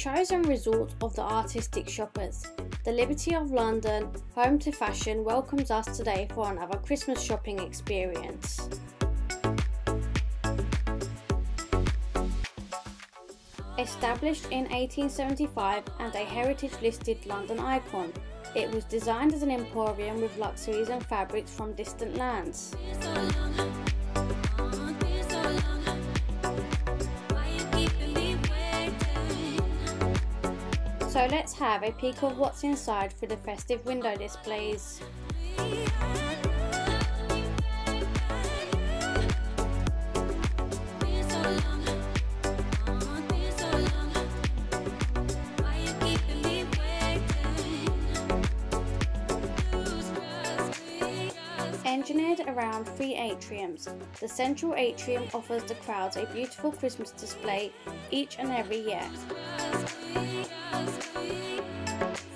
chosen resort of the artistic shoppers. The Liberty of London, home to fashion, welcomes us today for another Christmas shopping experience. Established in 1875 and a heritage listed London icon, it was designed as an emporium with luxuries and fabrics from distant lands. So let's have a peek of what's inside through the festive window displays. Engineered around three atriums, the central atrium offers the crowds a beautiful Christmas display each and every year.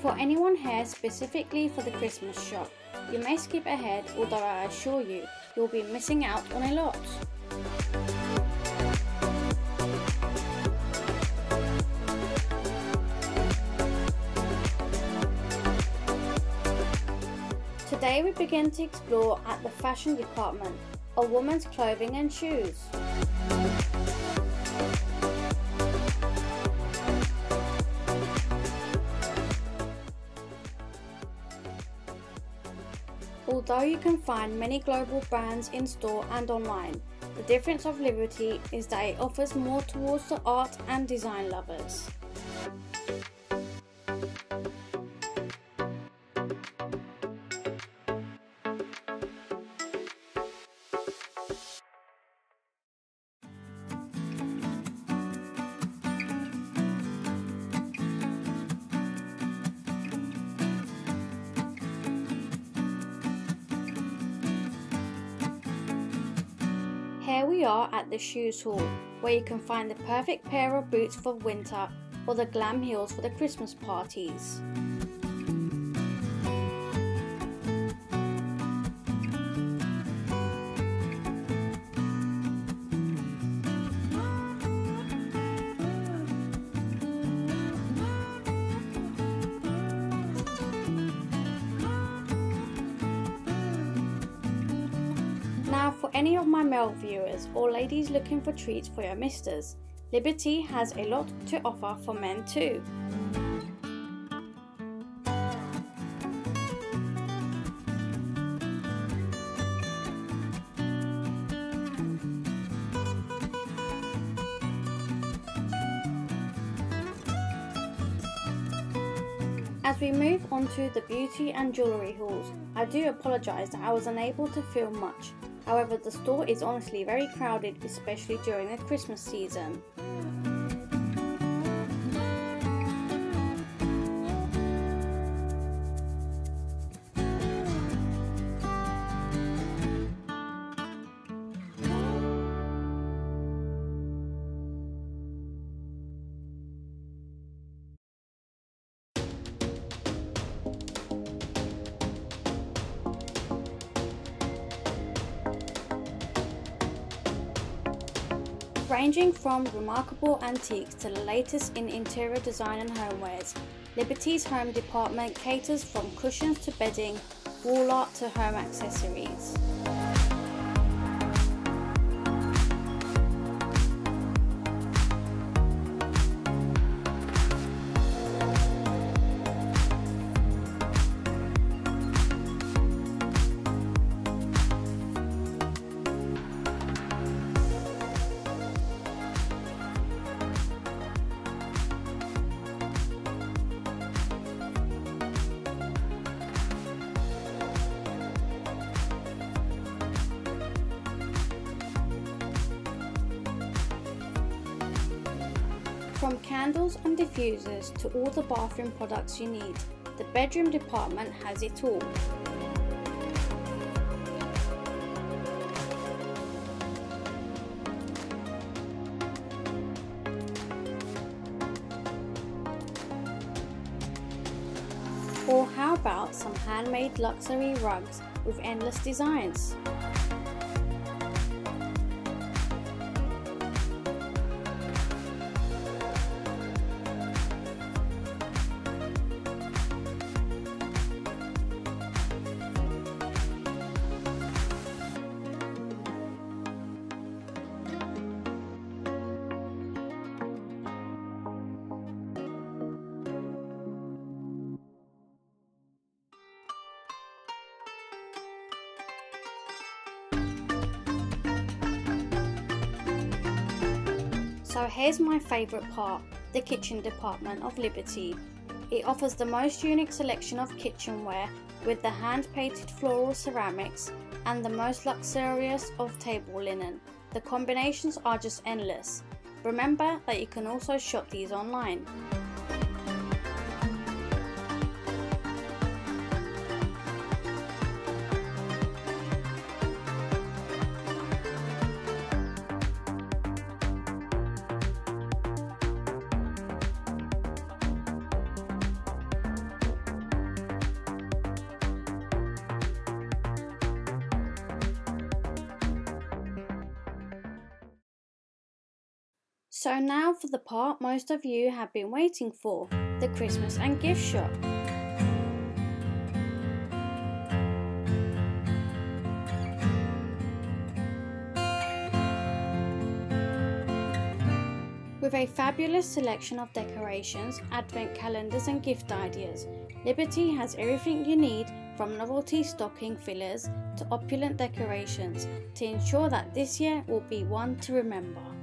For anyone here specifically for the Christmas shop, you may skip ahead although I assure you, you'll be missing out on a lot. Today we begin to explore at the fashion department of women's clothing and shoes. Although you can find many global brands in store and online, the difference of Liberty is that it offers more towards the art and design lovers. We are at the shoes hall, where you can find the perfect pair of boots for winter or the glam heels for the Christmas parties. Any of my male viewers or ladies looking for treats for your misters, Liberty has a lot to offer for men too. As we move on to the beauty and jewellery halls, I do apologise that I was unable to film much. However, the store is honestly very crowded, especially during the Christmas season. Ranging from remarkable antiques to the latest in interior design and homewares, Liberty's home department caters from cushions to bedding, wall art to home accessories. From candles and diffusers to all the bathroom products you need, the bedroom department has it all. Or how about some handmade luxury rugs with endless designs? So here's my favourite part, the kitchen department of Liberty. It offers the most unique selection of kitchenware with the hand-painted floral ceramics and the most luxurious of table linen. The combinations are just endless. Remember that you can also shop these online. So now for the part most of you have been waiting for, the Christmas and gift shop. With a fabulous selection of decorations, advent calendars and gift ideas, Liberty has everything you need from novelty stocking fillers to opulent decorations to ensure that this year will be one to remember.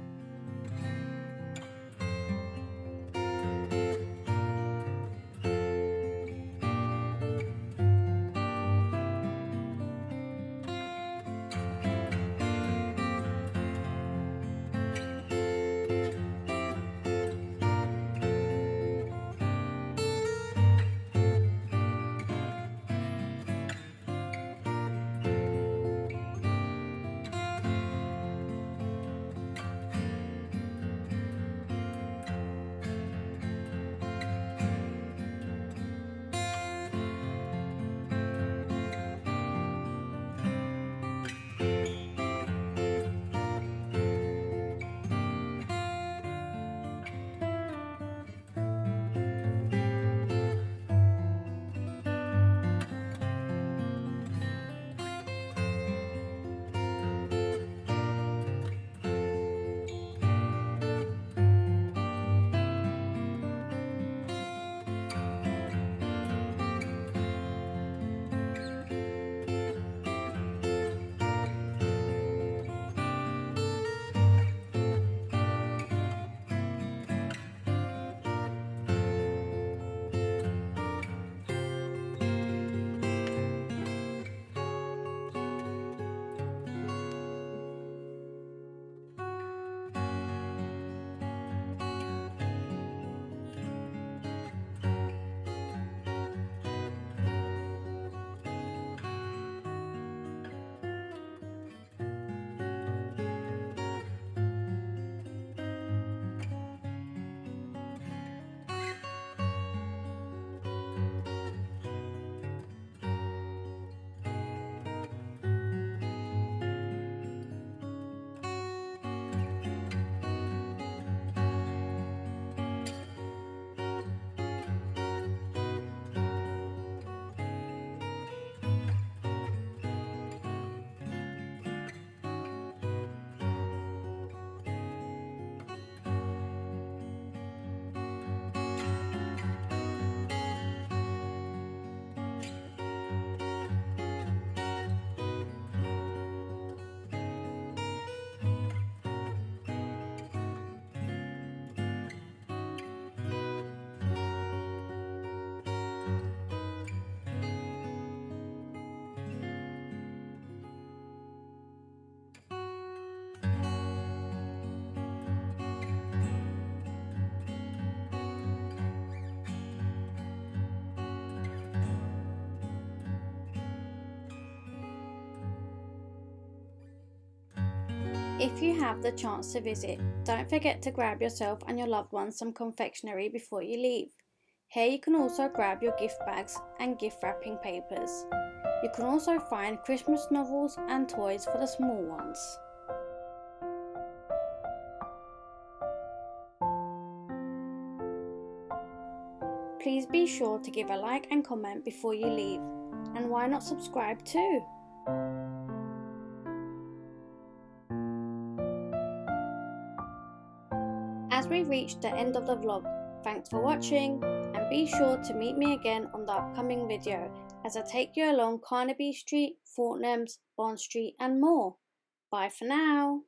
If you have the chance to visit, don't forget to grab yourself and your loved ones some confectionery before you leave. Here you can also grab your gift bags and gift wrapping papers. You can also find Christmas novels and toys for the small ones. Please be sure to give a like and comment before you leave. And why not subscribe too? As we reach the end of the vlog, thanks for watching and be sure to meet me again on the upcoming video as I take you along Carnaby Street, Fortnum's, Bond Street and more. Bye for now.